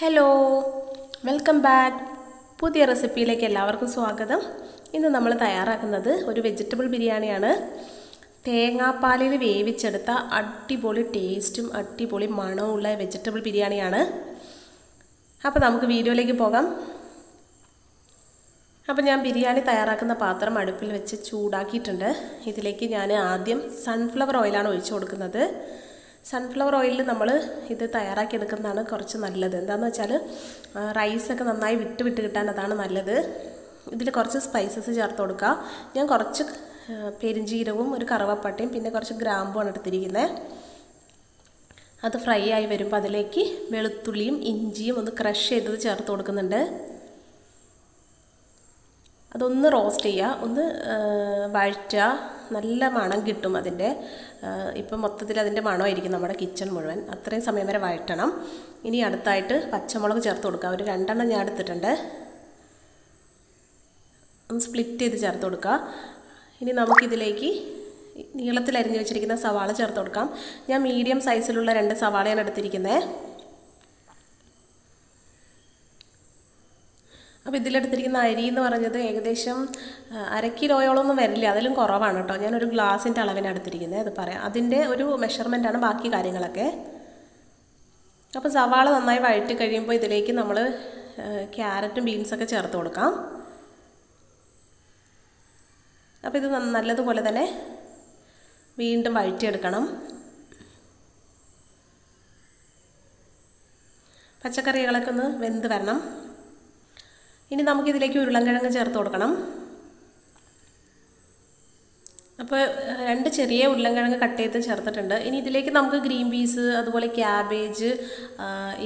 Hello welcome back പുതിയ റെസിപ്പിയിലേക്ക് എല്ലാവർക്കും സ്വാഗതം. ഇന്ന് നമ്മൾ തയ്യാറാക്കുന്നത് ഒരു വെജിറ്റബിൾ ബിരിയാണിയാണ്. തേങ്ങാപ്പാലിൽ വേവിച്ചെടുത്ത അടിപൊളി ടേസ്റ്റും അടിപൊളി മണവുമുള്ള വെജിറ്റബിൾ ബിരിയാണിയാണ്. അപ്പോൾ നമുക്ക് വീഡിയോയിലേക്ക് പോകാം. അപ്പോൾ ഞാൻ ബിരിയാണി തയ്യാറാക്കുന്ന പാത്രം അടുപ്പിൽ വെച്ച് ചൂടാക്കിയിട്ടുണ്ട്. ഇതിലേക്ക് ഞാൻ ആദ്യം സൺഫ്ലവർ ഓയിലാണ് ഒഴിച്ചു കൊടുക്കുന്നത്. സൺഫ്ലവർ ഓയിലിൽ നമ്മൾ ഇത് തയ്യാറാക്കി എടുക്കുന്നതാണ് കുറച്ച് നല്ലത്. എന്താണെന്ന് വെച്ചാൽ റൈസൊക്കെ നന്നായി വിട്ട് വിട്ട് കിട്ടാൻ അതാണ് നല്ലത്. ഇതിൽ കുറച്ച് സ്പൈസസ് ചേർത്ത് കൊടുക്കുക ഞാൻ കുറച്ച് പെരിഞ്ചീരവും ഒരു കറുവപ്പട്ടയും പിന്നെ കുറച്ച് ഗ്രാമ്പുമാണ് എടുത്തിരിക്കുന്നത് അത് ഫ്രൈ ആയി വരുമ്പോൾ അതിലേക്ക് വെളുത്തുള്ളിയും ഇഞ്ചിയും ഒന്ന് ക്രഷ് ചെയ്തത് ചേർത്ത് കൊടുക്കുന്നുണ്ട്. അതൊന്ന് റോസ്റ്റ് ചെയ്യുക. ഒന്ന് വഴറ്റുക. നല്ല മണം കിട്ടും അതിന്റെ. ഇപ്പം മൊത്തത്തിൽ അതിന്റെ മണമായിരിക്കും നമ്മുടെ കിച്ചൺ മുഴുവൻ. അത്രയും സമയം വരെ വഴറ്റണം. ഇനി അടുത്തായിട്ട് പച്ചമുളക് ചേർത്ത് കൊടുക്കുക. ഒരു രണ്ടെണ്ണം ഞാൻ എടുത്തിട്ടുണ്ട്. ഒന്ന് സ്പ്ലിറ്റ് ചെയ്ത് ചേർത്ത് കൊടുക്കുക. ഇനി നമുക്കിതിലേക്ക് നീളത്തിൽ അരിഞ്ഞു വെച്ചിരിക്കുന്ന സവാള ചേർത്ത് കൊടുക്കാം. ഞാൻ മീഡിയം സൈസിലുള്ള രണ്ട് സവാളയാണ് എടുത്തിരിക്കുന്നത്. അപ്പോൾ ഇതിലെടുത്തിരിക്കുന്ന അരി എന്ന് പറഞ്ഞത് ഏകദേശം അര കിലോയോളമൊന്നും വരില്ല. അതിലും കുറവാണ് കേട്ടോ ഞാനൊരു ഗ്ലാസിന്റെ അളവിനാണ് എടുത്തിരിക്കുന്നത്. അത് പറയാം. അതിന്റെ ഒരു മെഷർമെന്റാണ് ബാക്കി കാര്യങ്ങളൊക്കെ. അപ്പോൾ സവാള നന്നായി വഴറ്റി കഴിയുമ്പോൾ ഇതിലേക്ക് നമ്മൾ ക്യാരറ്റും ബീൻസൊക്കെ ചേർത്ത് കൊടുക്കാം. അപ്പോൾ ഇത് നല്ലതുപോലെ തന്നെ വീണ്ടും വഴറ്റിയെടുക്കണം. പച്ചക്കറികളൊക്കെ ഒന്ന് വെന്ത് വരണം. ഇനി നമുക്കിതിലേക്ക് ഉരുളൻകിഴങ്ങ് ചേർത്ത് കൊടുക്കണം. അപ്പോൾ രണ്ട് ചെറിയ ഉരുളൻകിഴങ്ങ് കട്ട് ചെയ്ത് ചേർത്തിട്ടുണ്ട്. ഇനി ഇതിലേക്ക് നമുക്ക് ഗ്രീൻ പീസ് അതുപോലെ ക്യാബേജ്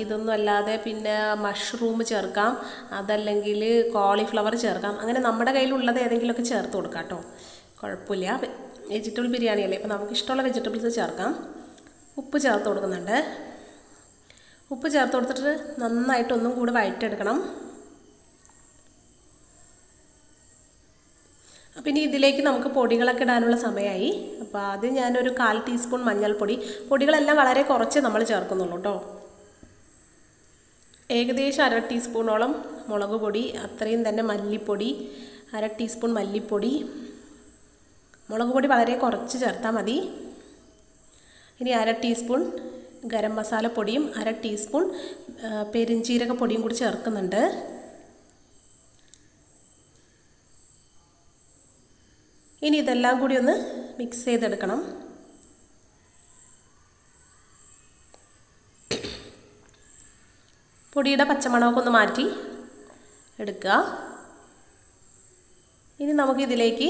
ഇതൊന്നും അല്ലാതെ പിന്നെ മഷ്റൂം ചേർക്കാം. അതല്ലെങ്കിൽ കോളിഫ്ലവർ ചേർക്കാം. അങ്ങനെ നമ്മുടെ കയ്യിലുള്ളത് ഏതെങ്കിലുമൊക്കെ ചേർത്ത് കൊടുക്കാം കേട്ടോ. കുഴപ്പമില്ല. വെജിറ്റബിൾ ബിരിയാണി അല്ലേ? അപ്പോൾ നമുക്ക് ഇഷ്ടമുള്ള വെജിറ്റബിൾസ് ചേർക്കാം. ഉപ്പ് ചേർത്ത് കൊടുക്കുന്നുണ്ട്. ഉപ്പ് ചേർത്ത് കൊടുത്തിട്ട് നന്നായിട്ട് ഒന്നും കൂടി വഴറ്റെടുക്കണം അപ്പം ഇനി ഇതിലേക്ക് നമുക്ക് പൊടികളൊക്കെ ഇടാനുള്ള സമയമായി. അപ്പോൾ അത് ഞാനൊരു കാൽ ടീസ്പൂൺ മഞ്ഞൾപ്പൊടി. പൊടികളെല്ലാം വളരെ കുറച്ച് നമ്മൾ ചേർക്കുന്നുള്ളൂ കേട്ടോ ഏകദേശം അര ടീസ്പൂണോളം മുളക് പൊടി അത്രയും തന്നെ മല്ലിപ്പൊടി അര ടീസ്പൂൺ മല്ലിപ്പൊടി. മുളക് പൊടി വളരെ കുറച്ച് ചേർത്താൽ മതി. ഇനി അര ടീസ്പൂൺ ഗരം മസാല പൊടിയും അര ടീസ്പൂൺ പെരിഞ്ചീരക പൊടിയും കൂടി ചേർക്കുന്നുണ്ട്. ഇനി ഇതെല്ലാം കൂടി ഒന്ന് മിക്സ് ചെയ്തെടുക്കണം. പൊടിയുടെ പച്ചമണമൊക്കെ ഒന്ന് മാറ്റി എടുക്കുക. ഇനി നമുക്കിതിലേക്ക്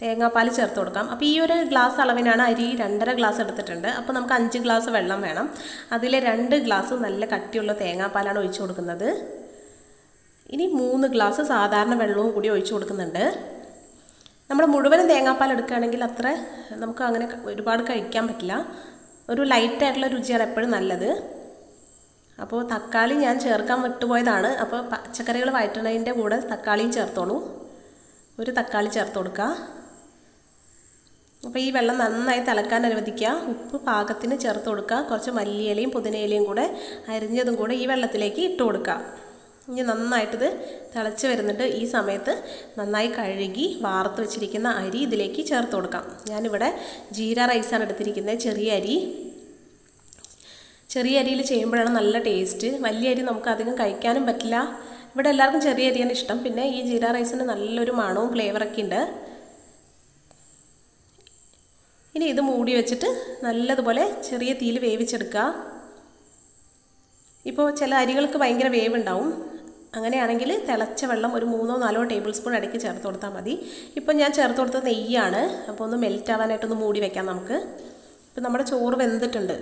തേങ്ങാപ്പാൽ ചേർത്ത് കൊടുക്കാം. അപ്പോൾ ഈ ഒരു ഗ്ലാസ് അളവിനാണ് അരി രണ്ടര ഗ്ലാസ് എടുത്തിട്ടുണ്ട്. അപ്പോൾ നമുക്ക് അഞ്ച് ഗ്ലാസ് വെള്ളം വേണം. അതിൽ രണ്ട് ഗ്ലാസ് നല്ല കട്ടിയുള്ള തേങ്ങാപ്പാലാണ് ഒഴിച്ചു കൊടുക്കുന്നത്. ഇനി മൂന്ന് ഗ്ലാസ് സാധാരണ വെള്ളവും കൂടി ഒഴിച്ചു കൊടുക്കുന്നുണ്ട്. നമ്മൾ മുഴുവനും തേങ്ങാപ്പാൽ എടുക്കുകയാണെങ്കിൽ അത്ര നമുക്ക് അങ്ങനെ ഒരുപാട് കഴിക്കാൻ പറ്റില്ല. ഒരു ലൈറ്റായിട്ടുള്ള രുചിയാണ് എപ്പോഴും നല്ലത്. അപ്പോൾ തക്കാളി ഞാൻ ചേർക്കാൻ വിട്ടുപോയതാണ്. അപ്പോൾ പച്ചക്കറികൾ വഴറ്റുന്നതിന്റെ കൂടെ തക്കാളിയും ചേർത്തോളൂ. ഒരു തക്കാളി ചേർത്ത് കൊടുക്കുക. അപ്പോൾ ഈ വെള്ളം നന്നായി തിളക്കാൻ അനുവദിക്കുക. ഉപ്പ് പാകത്തിന് ചേർത്ത് കൊടുക്കുക. കുറച്ച് മല്ലിയിലയും പുതിനയിലയും കൂടെ അരിഞ്ഞതും കൂടെ ഈ വെള്ളത്തിലേക്ക് ഇട്ട് കൊടുക്കുക. ഇനി നന്നായിട്ടിത് തിളച്ച് വരുന്നുണ്ട് ഈ സമയത്ത് നന്നായി കഴുകി വാർത്ത് വെച്ചിരിക്കുന്ന അരി ഇതിലേക്ക് ചേർത്ത് കൊടുക്കാം. ഞാനിവിടെ ജീര റൈസാണ് എടുത്തിരിക്കുന്നത്. ചെറിയ അരി. ചെറിയ അരിയിൽ ചെയ്യുമ്പോഴാണ് നല്ല ടേസ്റ്റ്. വലിയ അരി നമുക്ക് അധികം കഴിക്കാനും പറ്റില്ല. ഇവിടെ എല്ലാവർക്കും ചെറിയ അരിയാണ് ഇഷ്ടം. പിന്നെ ഈ ജീര റൈസിന് നല്ലൊരു മണവും ഫ്ലേവറൊക്കെ ഉണ്ട്. ഇനി ഇത് മൂടി വെച്ചിട്ട് നല്ലതുപോലെ ചെറിയ തീയിൽ വേവിച്ചെടുക്കുക. ഇപ്പോൾ ചില അരികൾക്ക് ഭയങ്കര വേവ് ഉണ്ടാവും അങ്ങനെയാണെങ്കിൽ തിളച്ച വെള്ളം ഒരു മൂന്നോ നാലോ ടേബിൾ സ്പൂൺ ഇടയ്ക്ക് ചേർത്ത് കൊടുത്താൽ മതി. ഇപ്പോൾ ഞാൻ ചേർത്ത് കൊടുത്തത് നെയ്യാണ്. അപ്പോൾ ഒന്ന് മെൽറ്റ് ആവാനായിട്ടൊന്ന് മൂടി വെക്കാം നമുക്ക്. ഇപ്പം നമ്മുടെ ചോറ് വെന്തിട്ടുണ്ട്.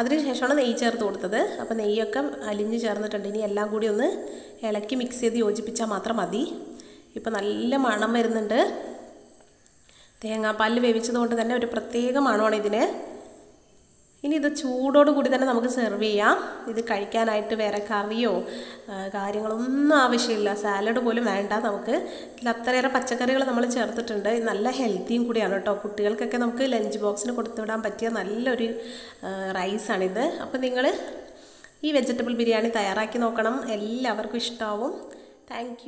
അതിന് ശേഷമാണ് നെയ്യ് ചേർത്ത് കൊടുത്തത്. അപ്പോൾ നെയ്യൊക്കെ അലിഞ്ഞ് ചേർന്നിട്ടുണ്ട്. ഇനി എല്ലാം കൂടി ഒന്ന് ഇളക്കി മിക്സ് ചെയ്ത് യോജിപ്പിച്ചാൽ മാത്രം മതി. ഇപ്പോൾ നല്ല മണം വരുന്നുണ്ട്. തേങ്ങാപ്പാലിൽ വേവിച്ചതുകൊണ്ട് തന്നെ ഒരു പ്രത്യേക മണമാണ് ഇതിന്. ഇനി ഇത് ചൂടോട് കൂടി തന്നെ നമുക്ക് സെർവ് ചെയ്യാം. ഇത് കഴിക്കാനായിട്ട് വേറെ കറിയോ കാര്യങ്ങളൊന്നും ആവശ്യമില്ല. സാലഡ് പോലും വേണ്ട നമുക്ക്. അത്രയേറെ പച്ചക്കറികൾ നമ്മൾ ചേർത്തിട്ടുണ്ട്. നല്ല ഹെൽത്തിയും കൂടിയാണ് കേട്ടോ. കുട്ടികൾക്കൊക്കെ നമുക്ക് ലഞ്ച് ബോക്സിന് കൊടുത്തുവിടാൻ പറ്റിയ നല്ലൊരു റൈസാണിത് അപ്പോൾ നിങ്ങൾ ഈ വെജിറ്റബിൾ ബിരിയാണി തയ്യാറാക്കി നോക്കണം. എല്ലാവർക്കും ഇഷ്ടമാവും താങ്ക്